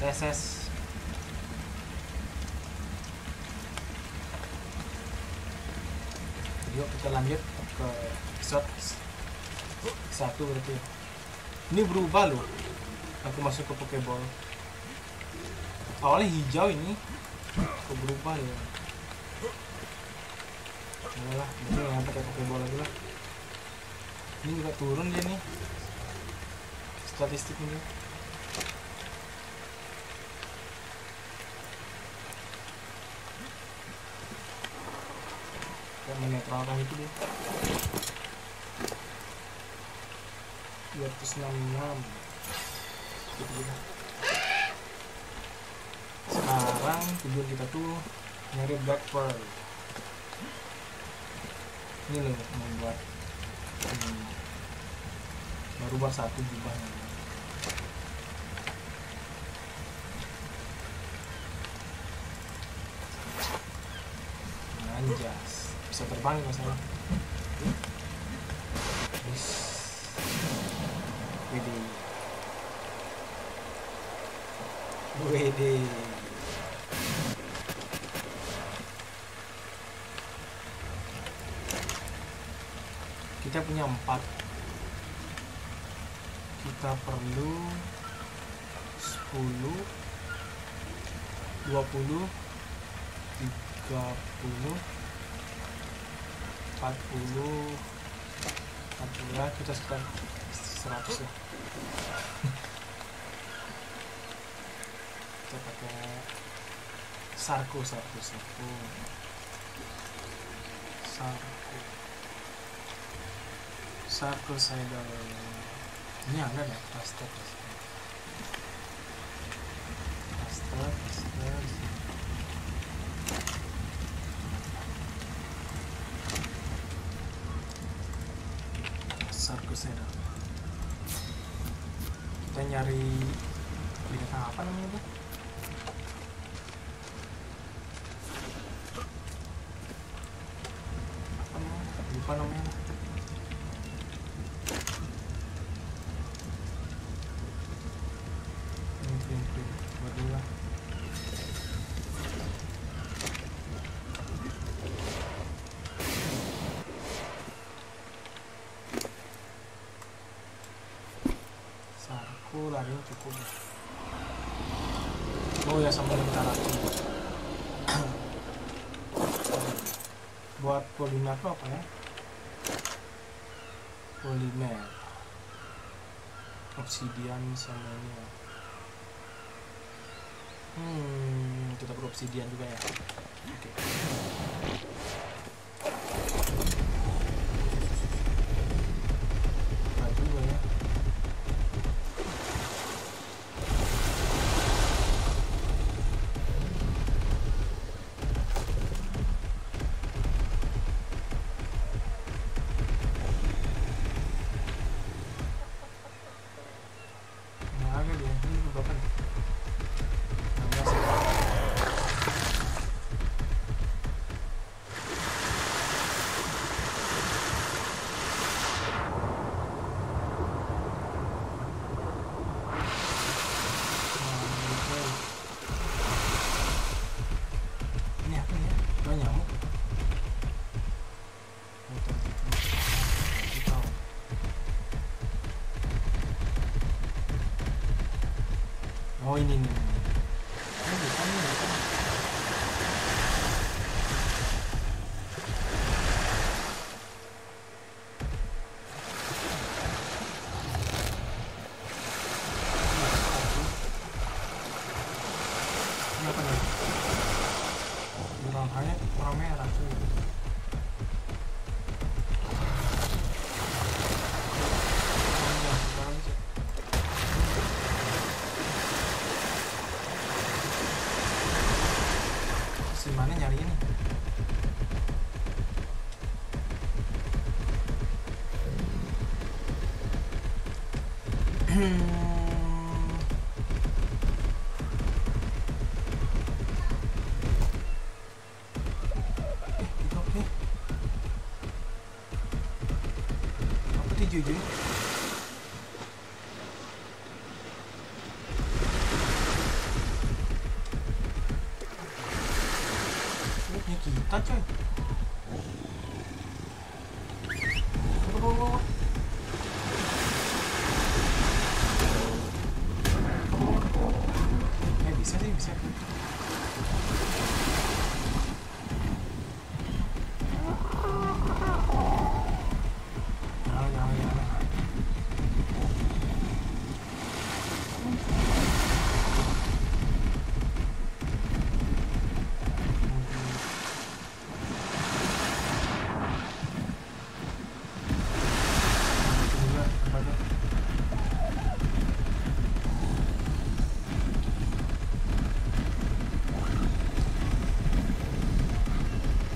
TSS yuk kita lanjut ke episode satu berarti ini berubah loh. Aku masuk ke pokeball. Awalnya hijau ini. Kok berubah ya? Yalah, berarti yang pakai pokeball lagi lah. Ini juga turun dia nih. Statistik kayak menetralkan itu dia. 266 gitu gitu sekarang tujuan kita tuh nyari black pearl ini loh membuat hmm, baru buat satu jubahnya anjas terbang nggak salah Wis. Widi. Widi kita punya empat kita perlu 10 20 30 40 40 40 ya kita sekitar 100 lah kita pakai sarko sarko sarko. Sarko. Sarko saya ini ada dah pasta pasta pasta pasta sarko saya kita nyari binatang apa namanya tuh apa namanya lupa namanya ini print print buat dulu lah sarku oh ya sama aku buat polimer tuh apa ya? Polimer obsidian sama ini ya. hmm kita perlu obsidian juga ya? Oke. Berat Oh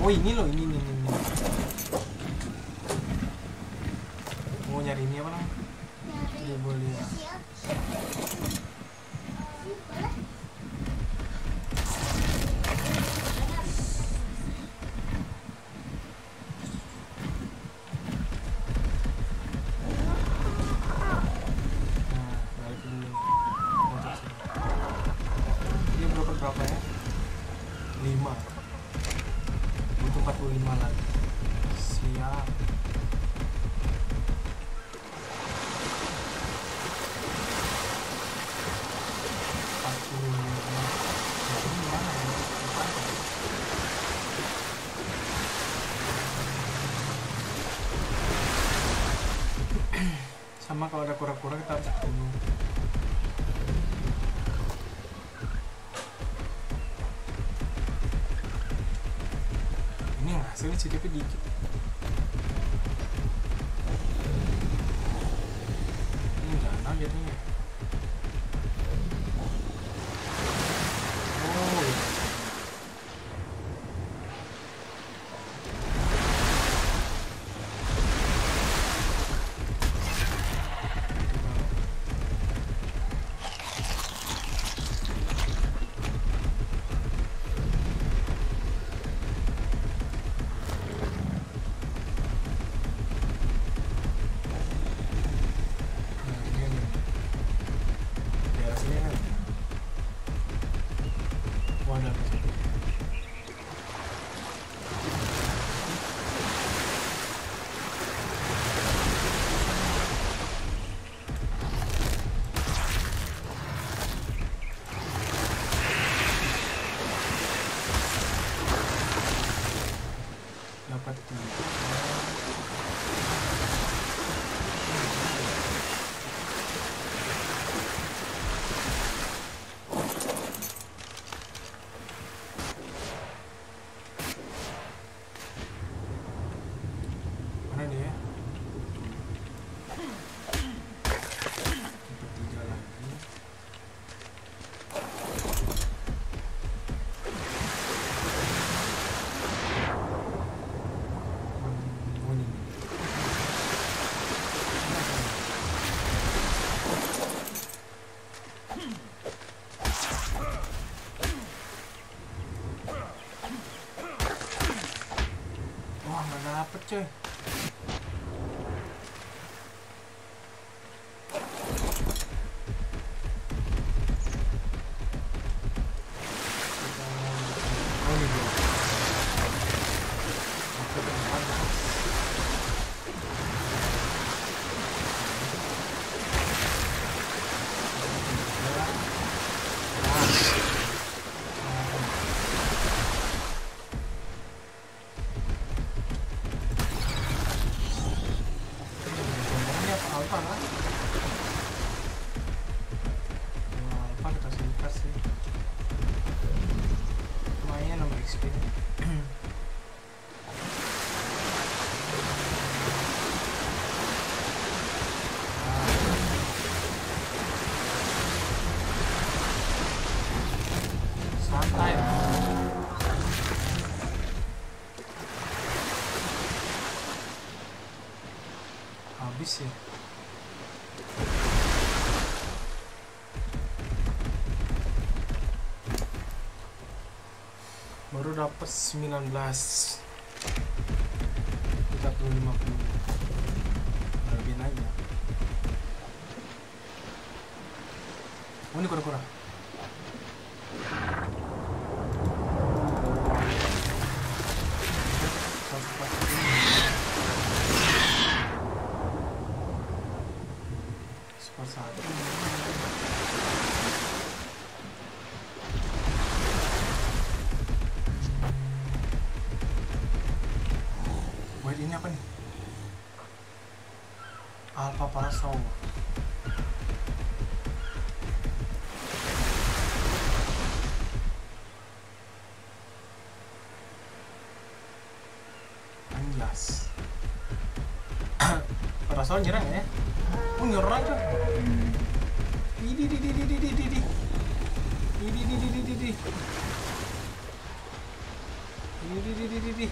oh ini loh ini ini, ini. mau nyari ini apa namanya? Dia boleh. La parte berapa 19 35 lebih naik ya oh ini kurang-kurang. Masalah nyerang ya? Oh nyerang coy. Didi didi didi didi didi Didi didi didi didi Didi didi didi di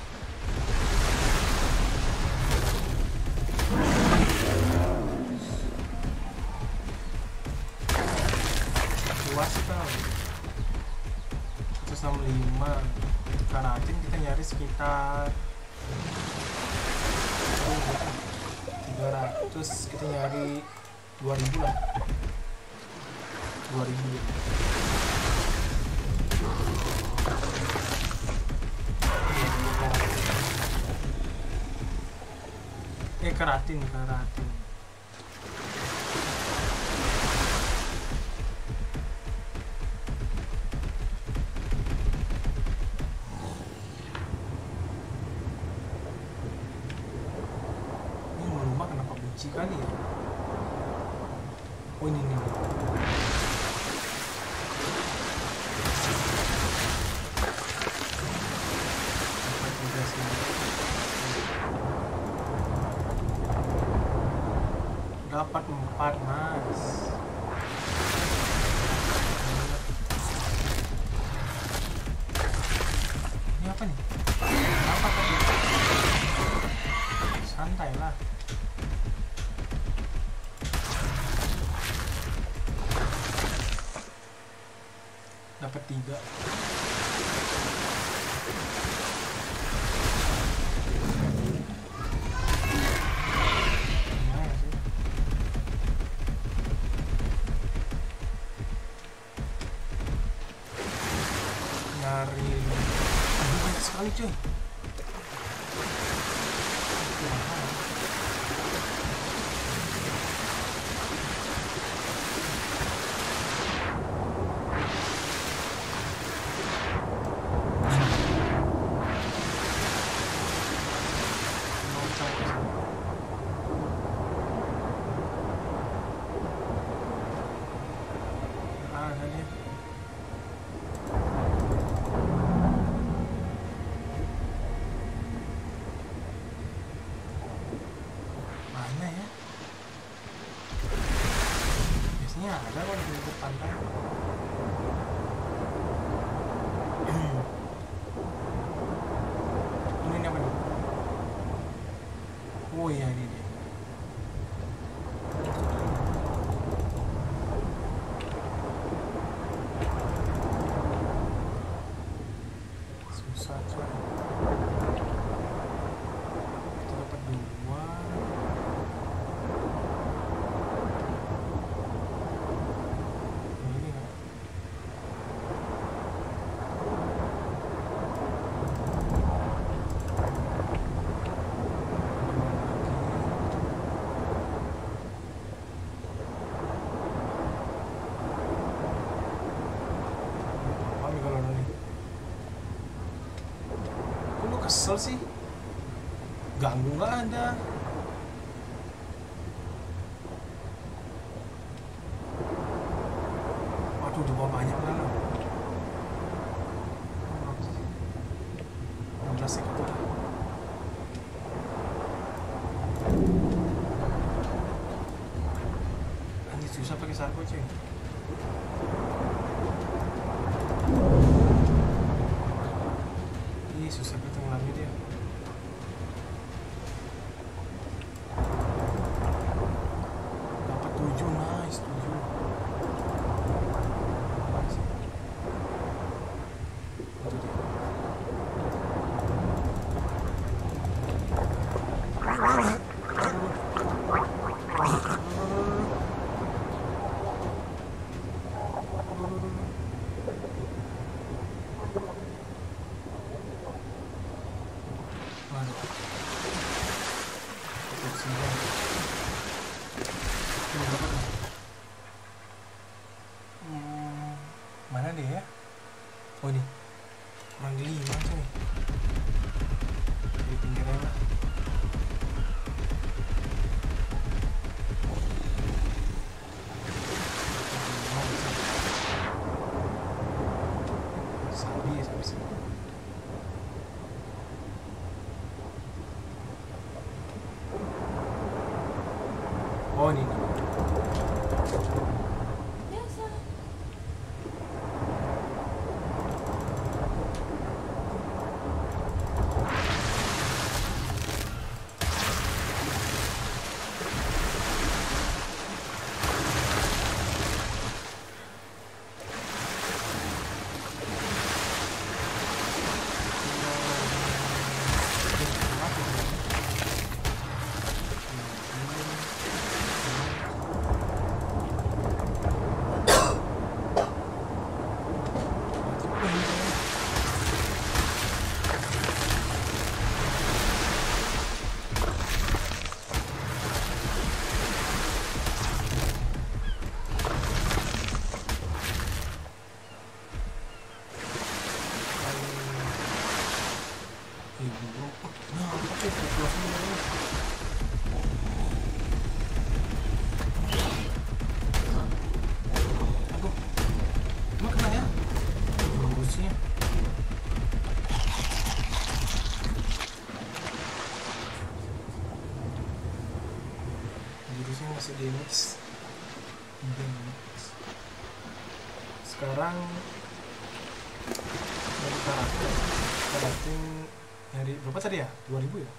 terus kita nyari 2000 lah 2000 ya. eh keratin keratin rapat-rapat mas. kesel sih. Ganggu nggak ada. Sekarang dari karakter karakter dari berapa tadi ya? 2000 ya?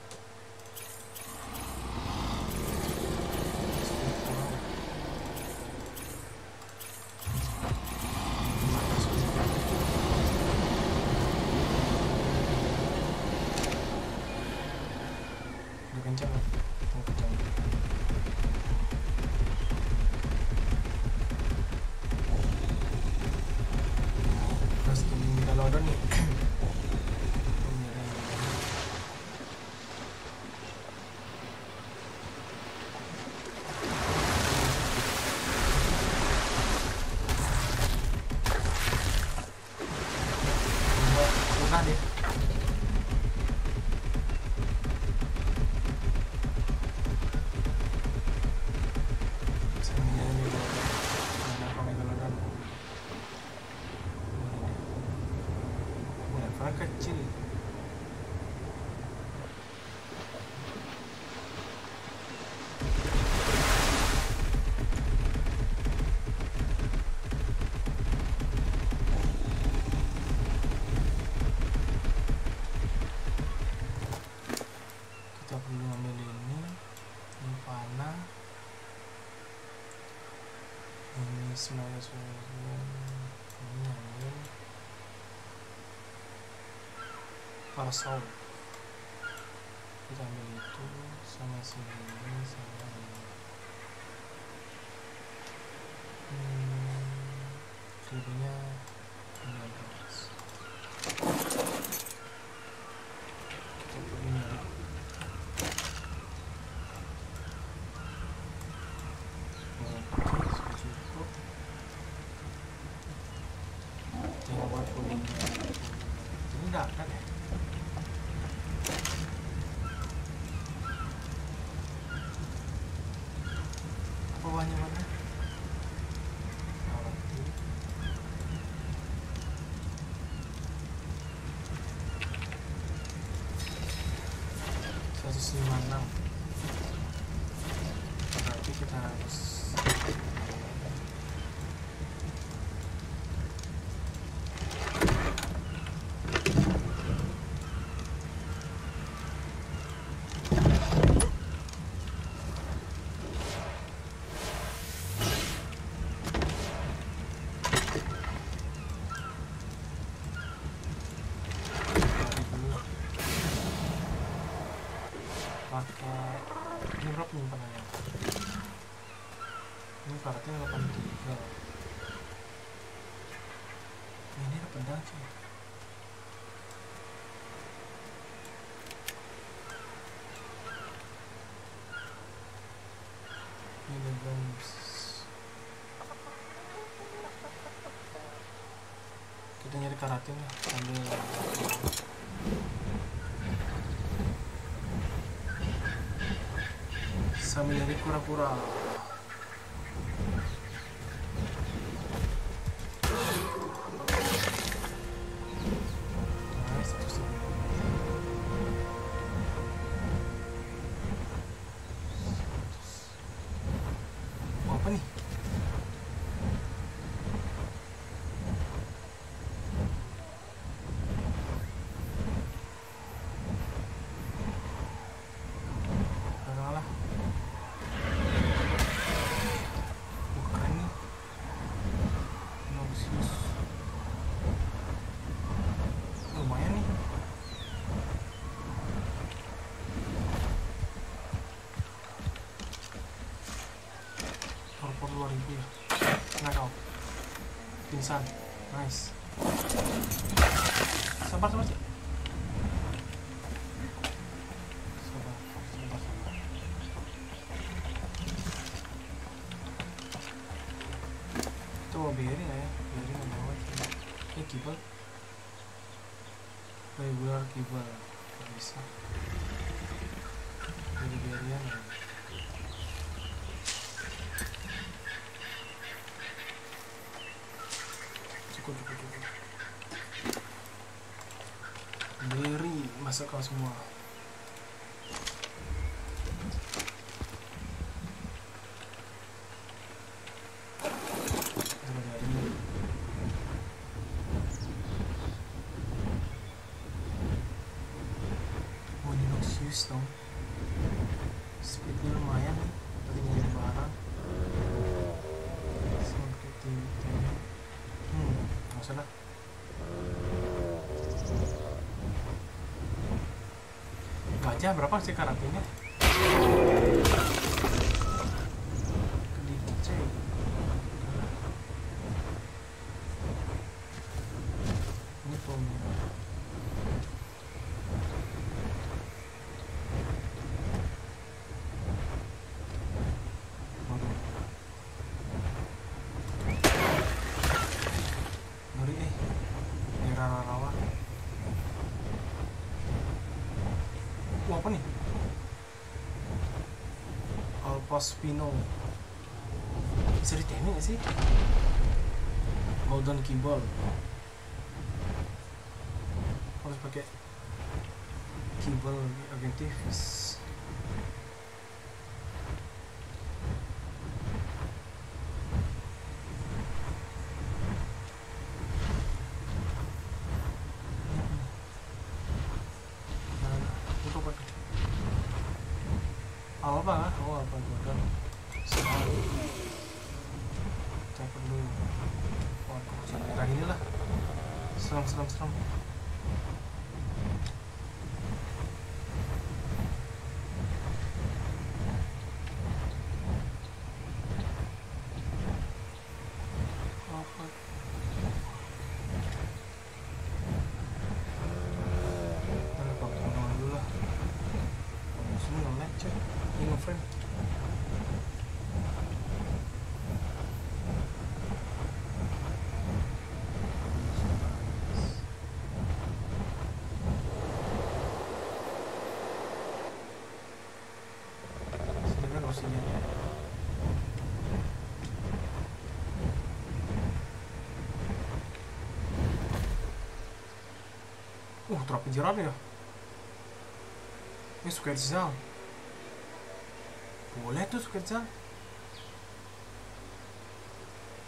Parasol kita ambil itu sama sini sama ini. Hmm, ini atas kita perlu nyari Oke, sudah cukup. Tinggal buat kuningnya. Ini enggak kan ya? Apa warnanya mana? Awal dulu. Seratus lima enam. Berarti kita harus cari dulu. Pakai ini berapa nyimpanannya ini karetnya 83 ini ada pedang sih ini ada guns kita nyari karatnya lah sambil sambil nyari kura-kura beri masuk kau semua Coba dari ini. Oh ini Noxious dong Speednya lumayan nih Tadi ngirim barang Sampai tinggi Hmm, nggak usah lah Gajah berapa sih karantinnya? Alpaspino Bisa ditembak gak sih? Golden Keyboard Harus pakai Keyboard agentif Ini nge-frame. Sini kan oksigen. Uh, terap penjara ya. Boleh tuh Zal.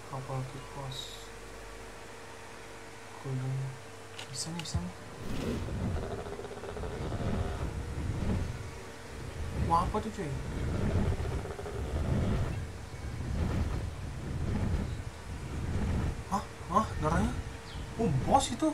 Kapal kipas. Golden. Bisa nih, bisa nih. Wah, apa tuh cuy? Hah? Hah? Darahnya? Oh, bos itu.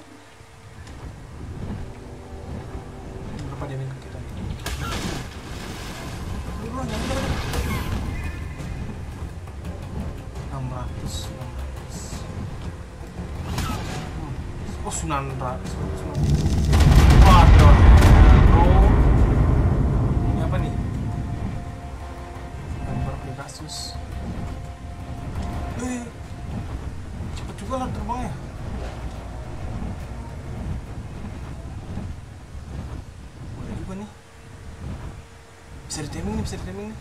900 Waduh Bro Ini nih? Eh Bisa di timing nih, bisa nih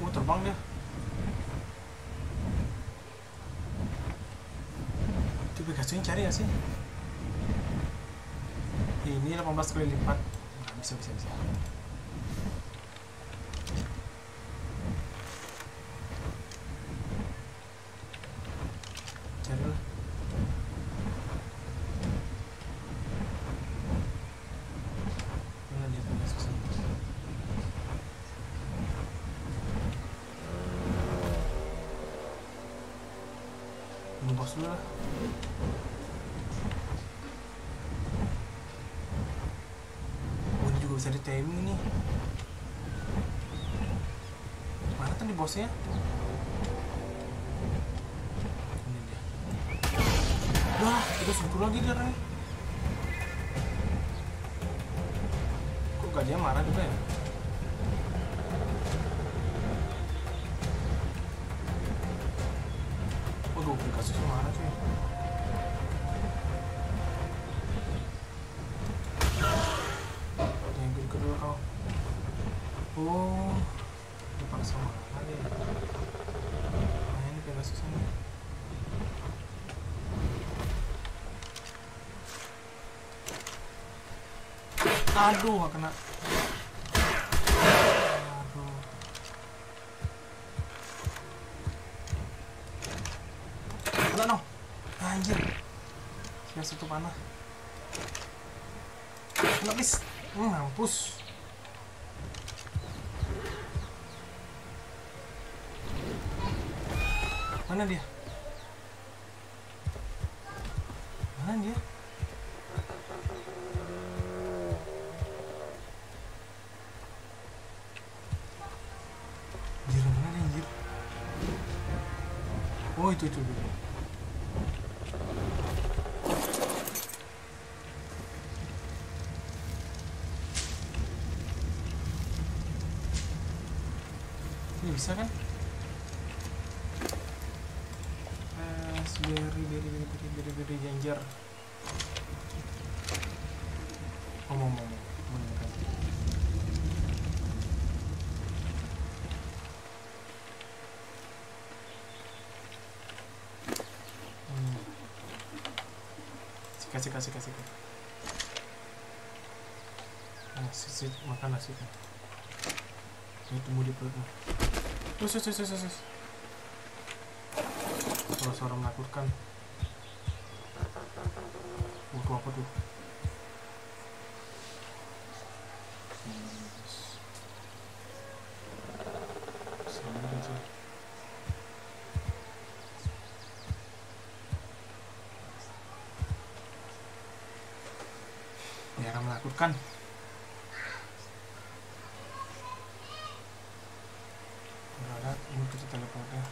Oh terbang dia Itu Pegasusnya cari gak sih? Ini 18 kali lipat. Nggak bisa, bisa, bisa. Bos dulu Di timing nih. Kelihatan di bosnya? Ini dia. Wah lagi dia kok gajahnya marah juga ya Waduh, kasusnya marah cuy Yang ikut kedua kau Oh Dipaksa marah deh Nah ini Pegasus ini Aduh, gak kena. Aduh. Dong Anjir. Panah Kena Hmm, Mana dia? Oh, itu itu. itu. Ini bisa kan? Raspberry, berry, berry, berry, berry, berry, ginger. Oh, mau, mau, mau, mau makan. Hmm. Sikat, sikat, sikat, sikat. Nah, sisit, makan nasi kan. Ini tumbuh di perutmu. Terus, terus, terus, terus, terus. Suara-suara menakutkan. Butuh apa tuh? Yes. Sini aja. Biar menakutkan. Nggak ada, ini kita teleportnya.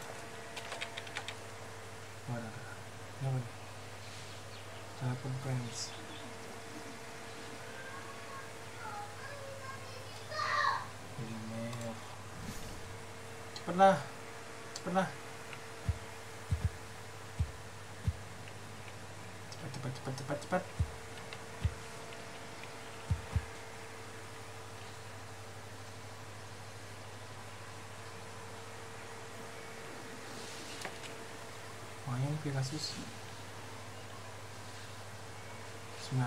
Oh, ada, ada. Ini apa nih? Teleport friends. Email. Cepatlah. Cepatlah. Cepat, cepat, cepat, cepat, cepat. Lumayan Pegasus 96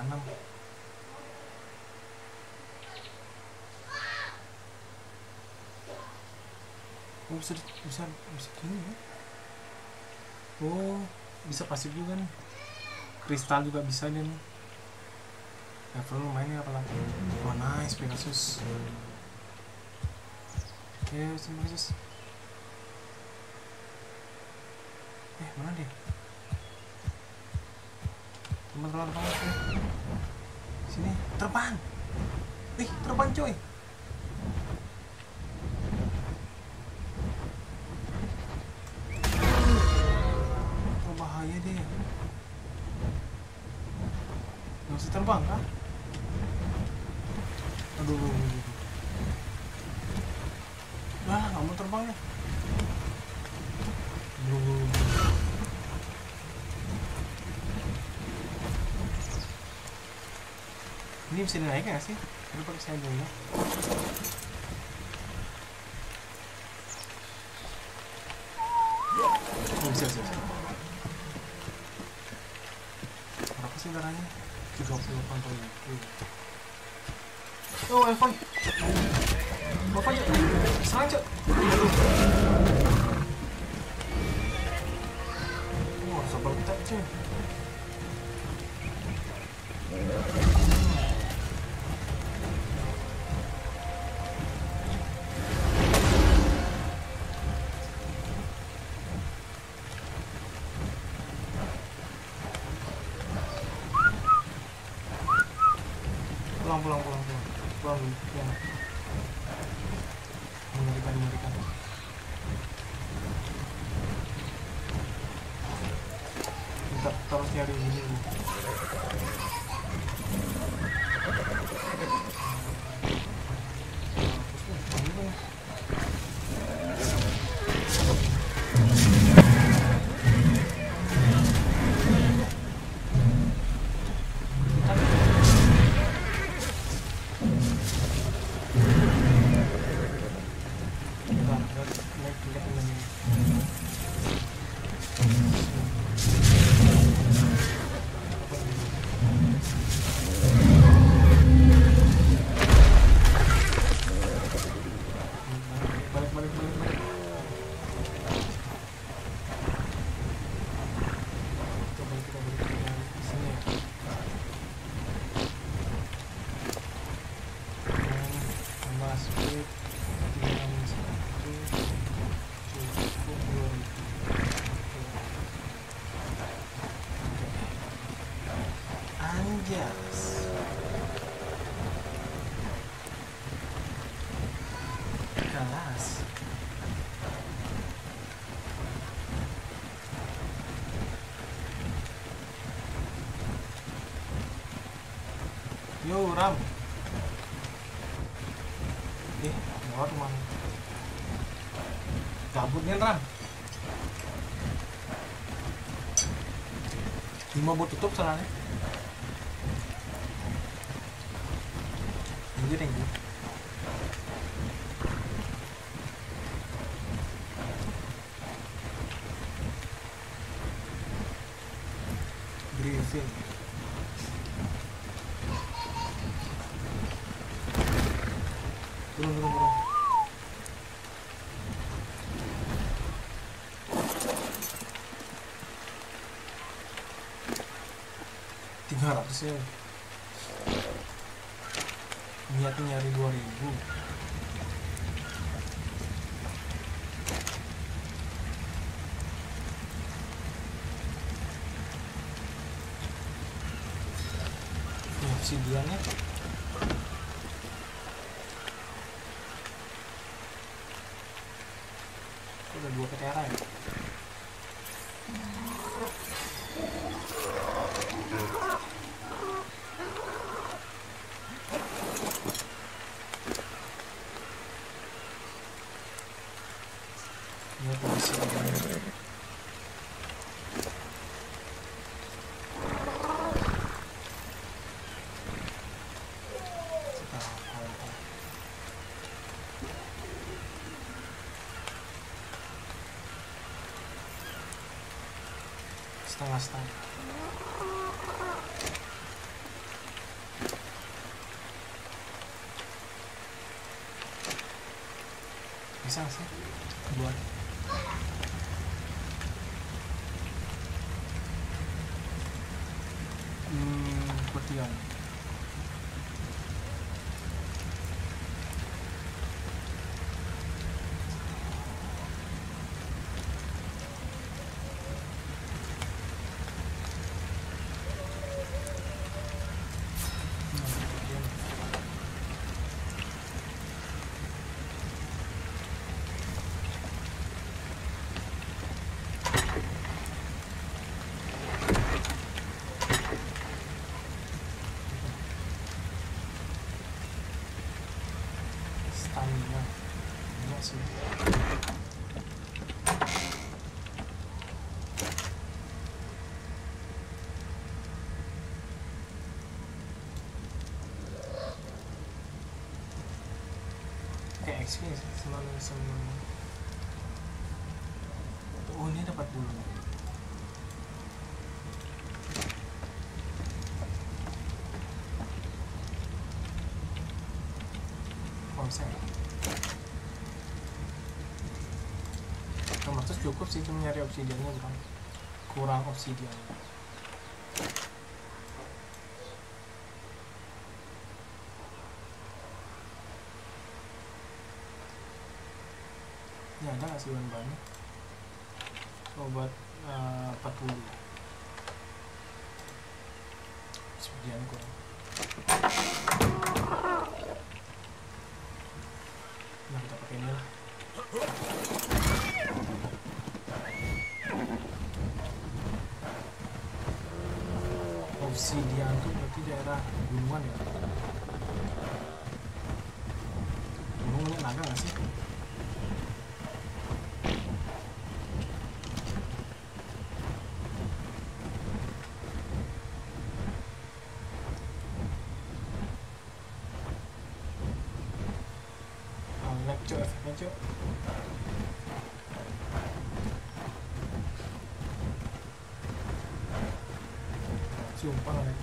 Oh bisa bisa bisa gini ya Oh bisa pasif juga nih Kristal juga bisa nih Level lumayan ya apalagi Oh nice Pegasus Oke Pegasus Eh, mana dia? Teman-teman. Sini, terbang. Ih, terbang coy. Oh, bahaya dia. Nggak bisa terbang kah? Aduh. Ah, nggak mau terbang ya. Aduh. Ini bisa dinaik nggak sih? Coba pakai dulu. Oh, bisa, bisa, bisa. Oh, I'm fine. I'm fine. Sangat. Pulang pulang 번부터 똑 전하네 Ya Niatnya nyari dua ribu. Ini obsidiannya Kok udah dua ketera ya Ini apa obsidiannya Kita hafal. Setengah-setengah bisa nggak sih buat hmm petian Hmm, petian. stamina enggak sih kayak XP sih oh ini dapat dulu konsep termasuk cukup sih cuma nyari obsidiannya bukan? Kurang obsidian ada nggak sih bahan-bahannya? Obat eh, 40 obsidian kurang. Nah kita pakai ini lah. Obsidian tuh berarti daerah gunungan ya? Gunung ini naga nggak sih lên trước. Dùng qua này.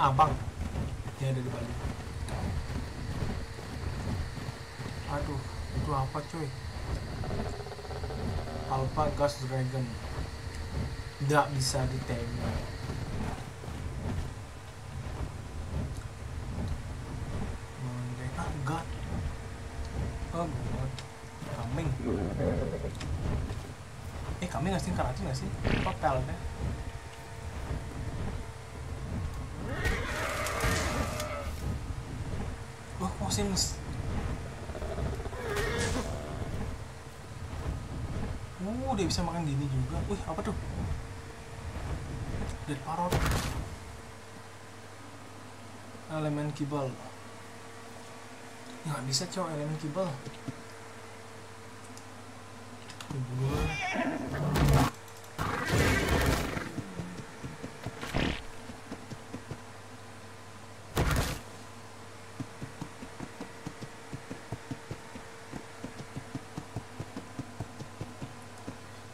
Abang yang ada di Bali. Aduh, itu apa coy? Alpha Gas Dragon. Nggak bisa ditembak. Mendek- Ah, God. Oh, God. Kambing. Eh, kambing nggak sih karate nggak sih? Apa pelnya? Wah, oh, Sims. Uh, dia bisa makan gini juga. Wih, apa tuh? Dead parrot. Elemen kibal. Ya, nggak bisa cowok elemen kibal. Dibunuh.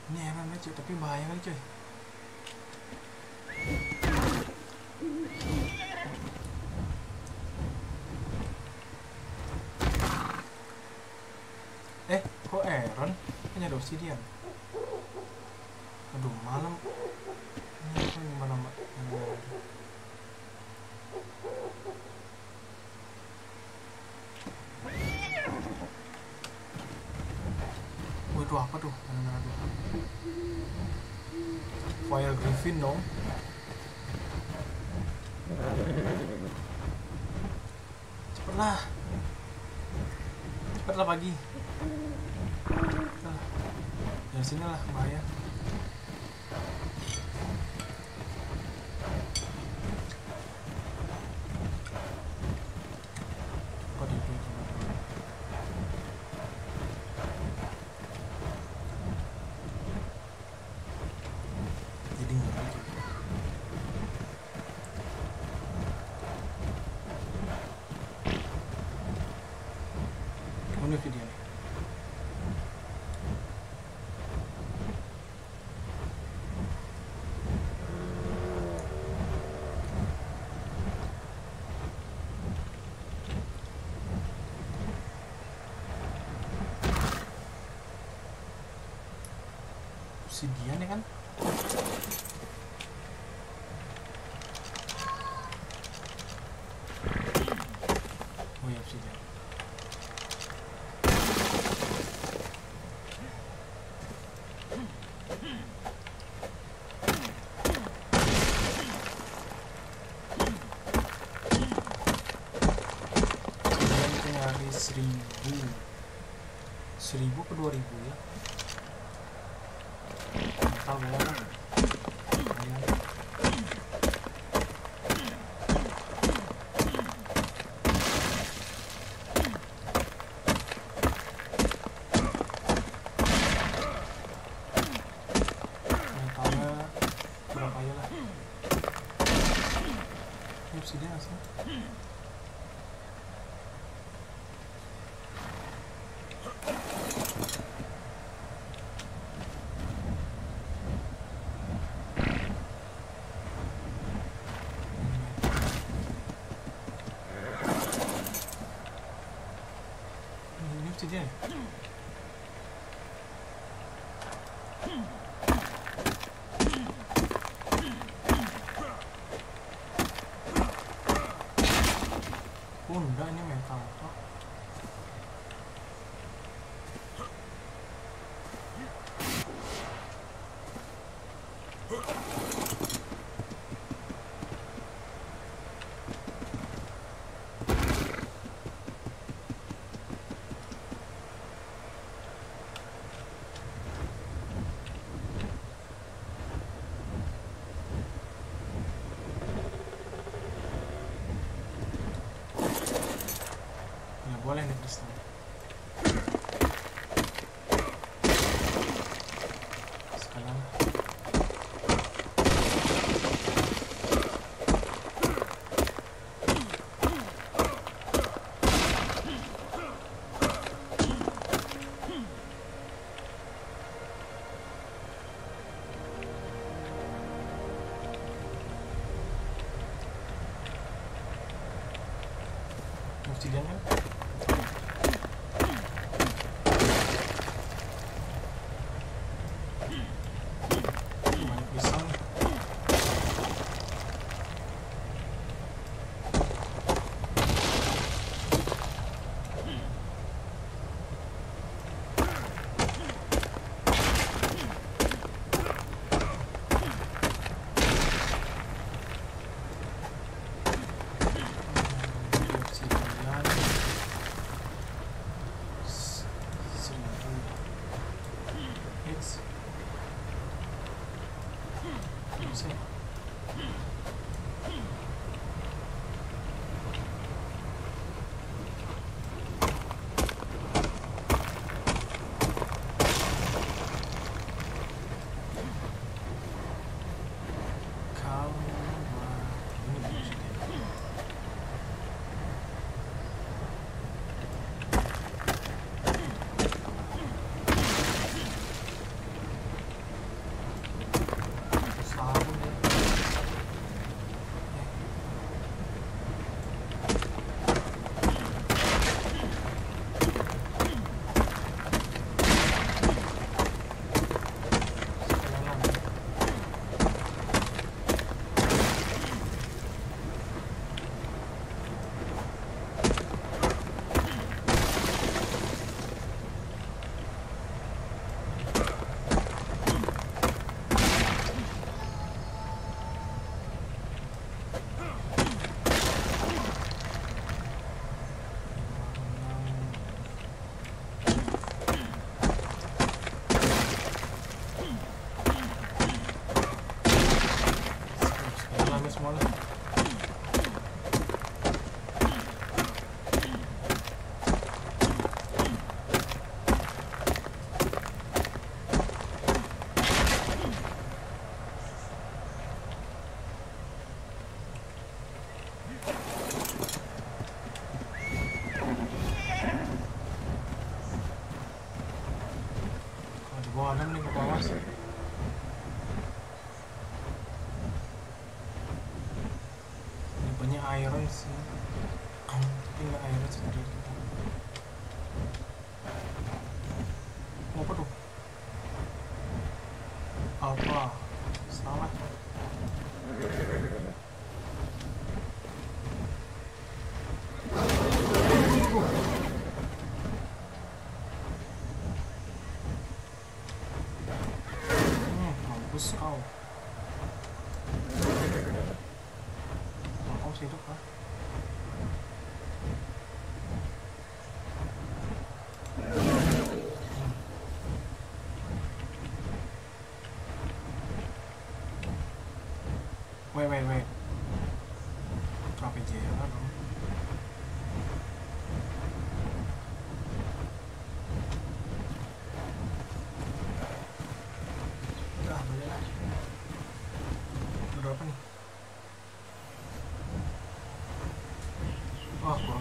Ini enak cuy, tapi bahaya kali cuy. Eh, kok Aaron? Kan ada obsidian. Aduh, malam. Ini apa yang mana mbak? Itu apa tuh? Fire Griffin dong. Cepatlah. 行天 Obsidian ya kan?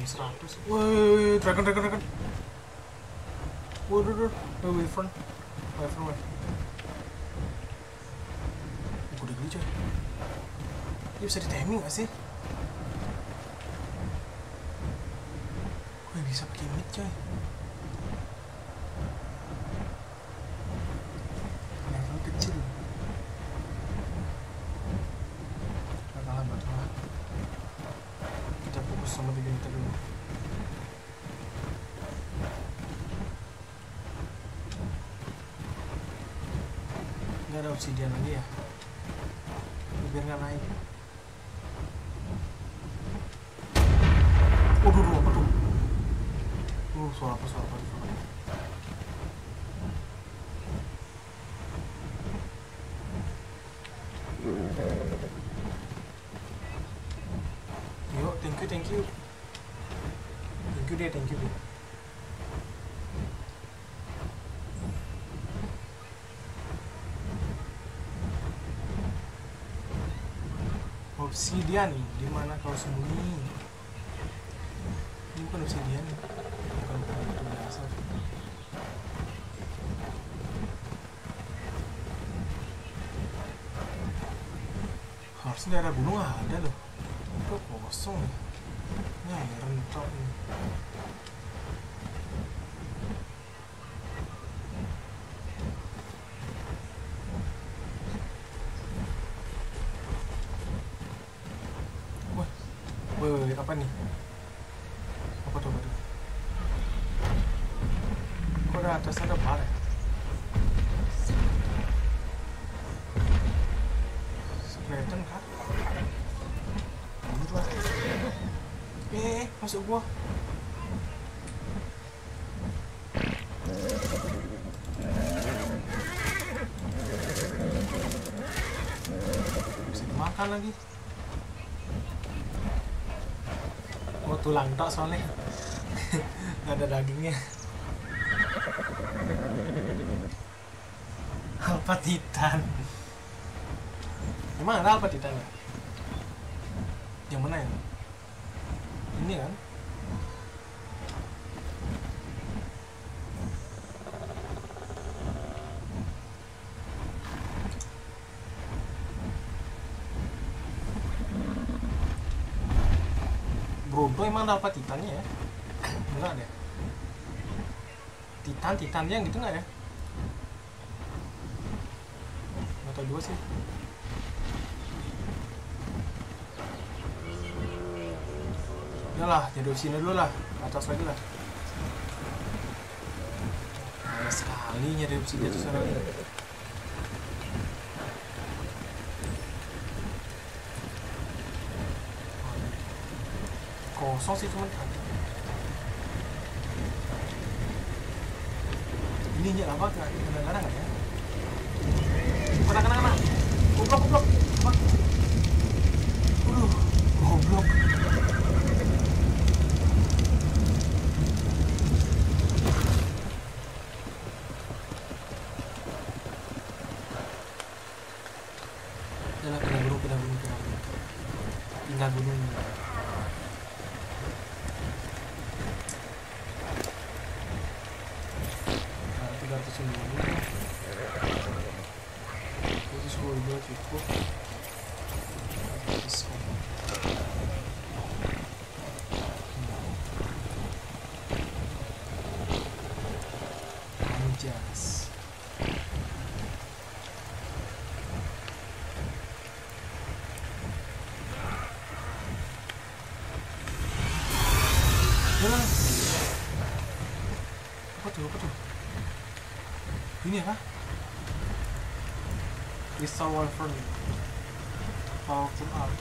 he's right. Wait, wait, wait, dragon, dragon, dragon. Wait, wait, wait, wait, wait, front. Wait, front, wait. Good glitch. ये सारी टाइमिंग ऐसे कोई भी सब कीमत क्या है obsidian di mana kau sembunyi? Ini bukan obsidian bukan bukan batu biasa. Harusnya daerah gunung ada loh. Kok kosong ya? Ini rentok nih Wah, woi, woi, apa nih? Apa tuh, apa tuh? Kok ada atas ada bar ya? Skeleton kah? Lanjut lah. Gua. Bisa dimakan lagi. Oh tulang tok soalnya nggak ada dagingnya Alpha Titan Emang ada Alpha Titan ya? Yang mana ya? Ini kan? Ada Alpha Titannya ya? Enggak deh. Titan, Titannya yang gitu nggak ya? Nggak tahu juga sih. Udah lah, jadi sini dulu lah. Atas lagi lah. Sekali nyari sini atas lagi Kosong sih cuman Ini nyet apa? Nggak kadang-kadang nggak ya? Kena, kena, kena Goblok, goblok Apa? Aduh, goblok Udah pindah gunung, pindah gunung, pindah gunung Pindah gunung Nah, 390 Itu sepuluh dua cukup Diskon. Udah. Apa tuh, apa tuh? Ini apa? Crystal Wyvern Powerful Art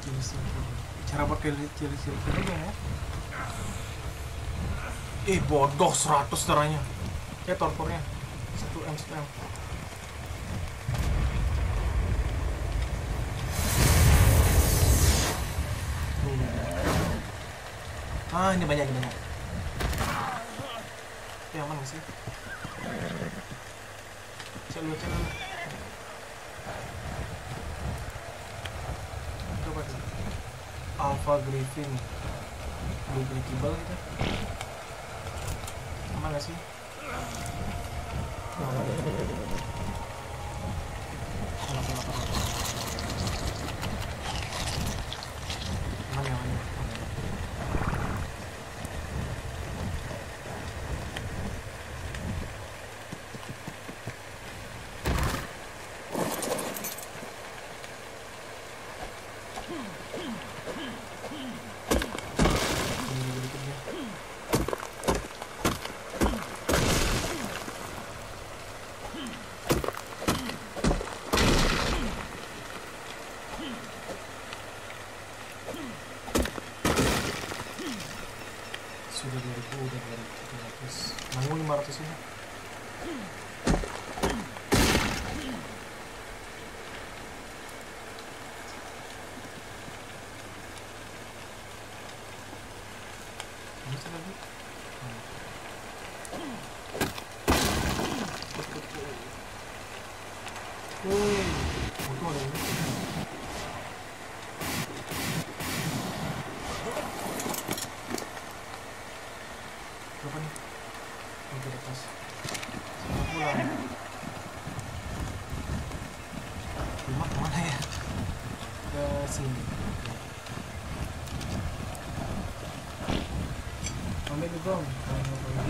Crystal Cara pakai ciri-ciri ya Eh bodoh 100 darahnya Ya torpornya 1M 1M Ah ini banyak ini banyak Ya aman nggak sih? Cek dulu, cek dulu. Coba. Alpha Griffin. Breakable gitu. Aman nggak sih? Oh, aman. Aman, aman, aman. Aman ya, aman ya. Aman. Ini berikutnya. Sudah 2000, udah 2300. Nanggung 500 ini. Bisa lagi? Woi, untung ada ini. Ambil dulu bro.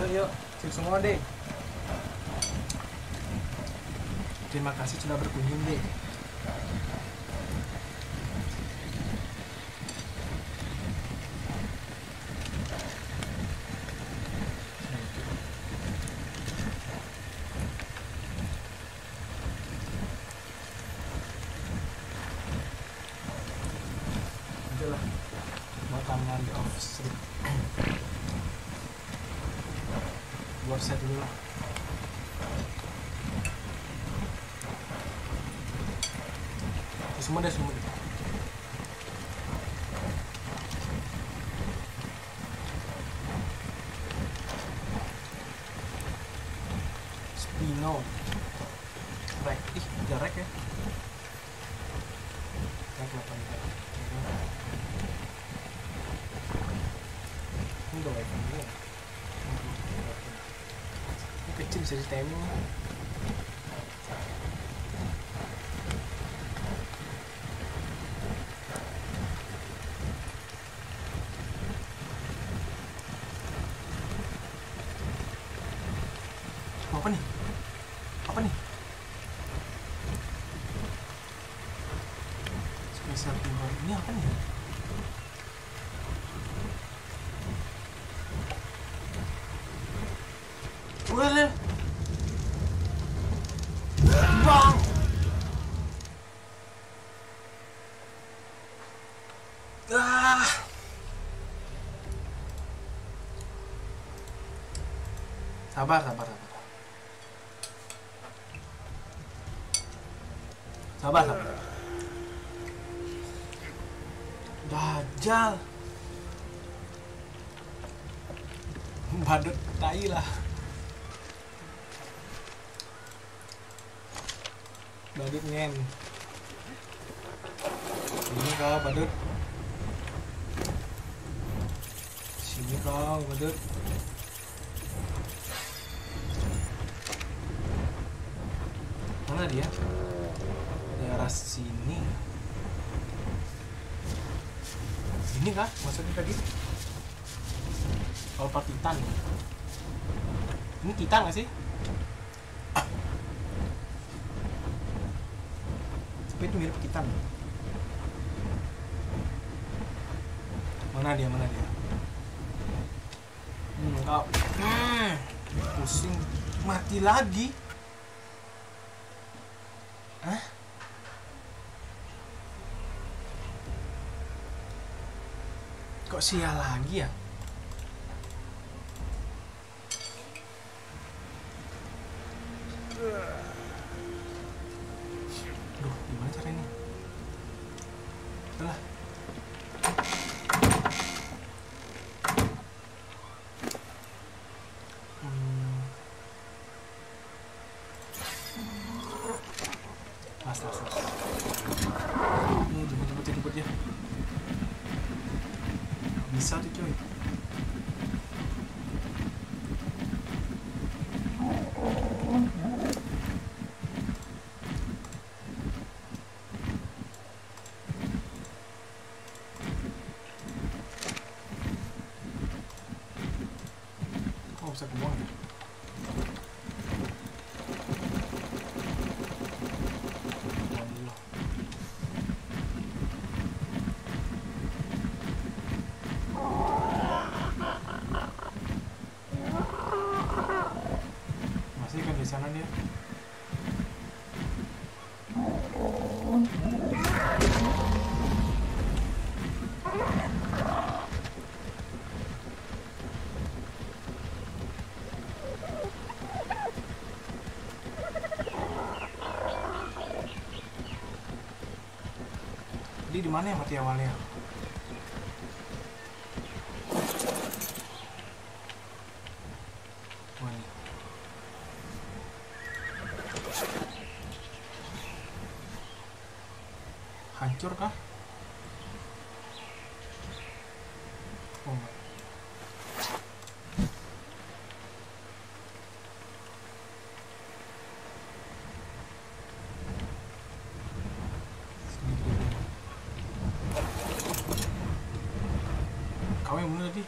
Yuk yuk, Terima kasih sudah berkunjung deh. Udah lah. Mau tangan di off street. Set dulu lah. Semua deh semua deh. Spino. Rek, ih, ada rek ya. Rek 8 Ini udah wifi dulu. Timing. apa nih? Apa nih? Spesial timbal ini apa nih? Udah Sabar, sabar, sabar. Sabar, sabar. Dajjal. Badut tai lah. Badut ngen. Ini kau badut. Sini kau badut. Mana dia? daerah sini. Ini kah? Maksudnya tadi? Kalau titan. Ini titan nggak sih? Tapi itu mirip titan. Mana dia mana dia? Hmm, kau hmm, pusing. Mati lagi Sial lagi ya? Duh, gimana caranya? Udah. Hmm. Mas, mas, mas. Ini jemput, jemput, jemput ya. Bisa tuh coy. Kok bisa kebuang ya? Kebuang dulu. Masih kan di sana dia. Dia di mana ya mati awalnya? Wah, ini. Hancur kah? Oh, enggak. Sedikit dulu. Kau yang bunuh tadi?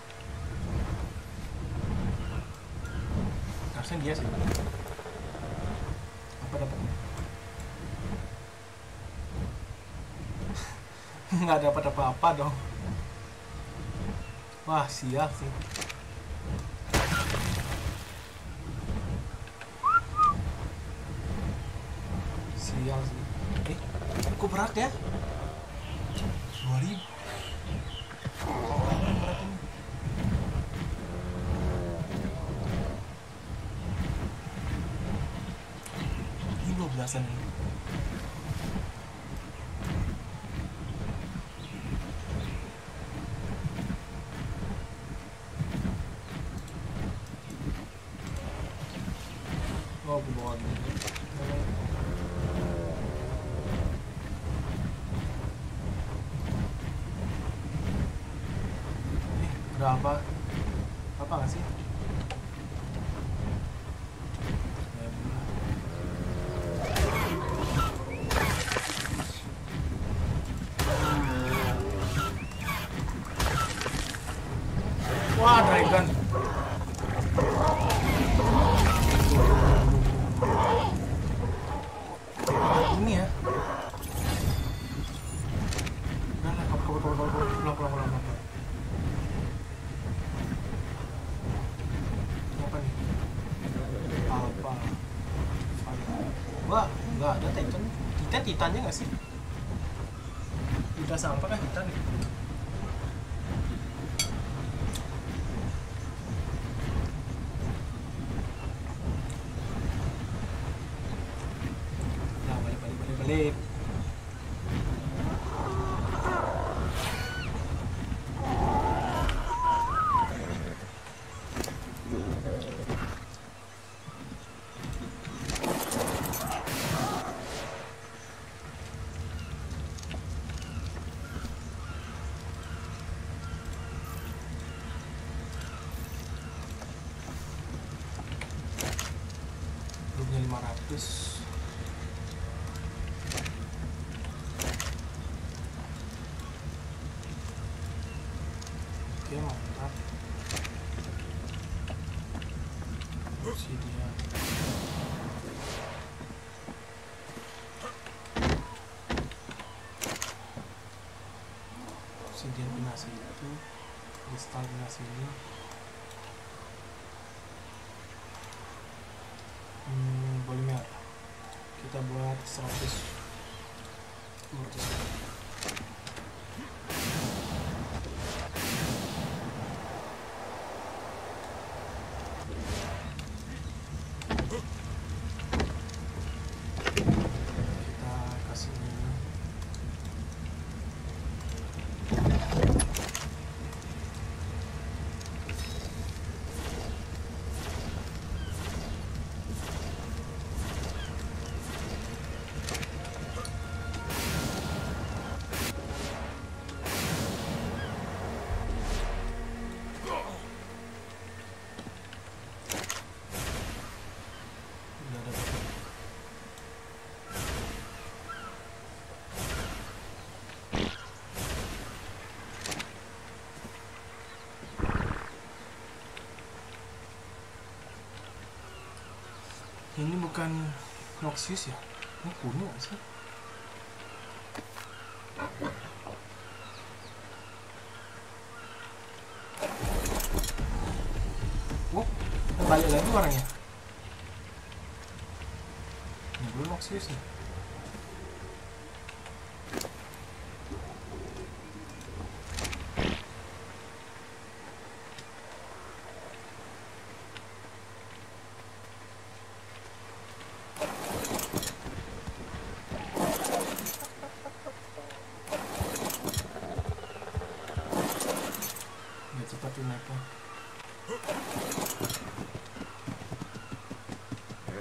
harusnya dia sih apa dapatnya nggak dapat apa-apa dong. Wah sial sih. Sial sih. Eh kok berat ya? 2000 Apaan berat ini? ini 12an nih Oh, gue bawa dulu. Eh, udah apa? Apa nggak sih? Ya, udah. Wah, dragon. Ini ya. Nah, nah, kabur, kabur, kabur, kabur, pulang, pulang, pulang, pulang. Apa nih? Apa? Wah, nggak ada Titan. Titan Titannya nggak sih? kemudian binasi itu kristal binasi ini hmm, polimer kita buat 100 100 ini bukan Noxious ya? Ini kuno sih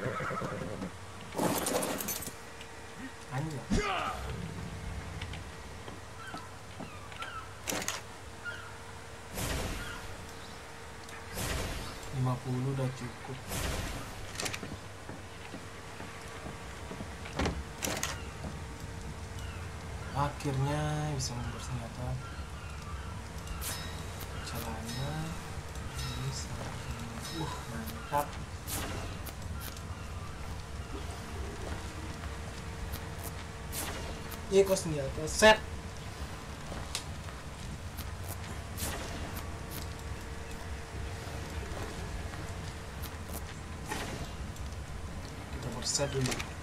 50 udah cukup akhirnya bisa bersenjata caranya bisa uh mantap Eko senjata? Set. Kita berset dulu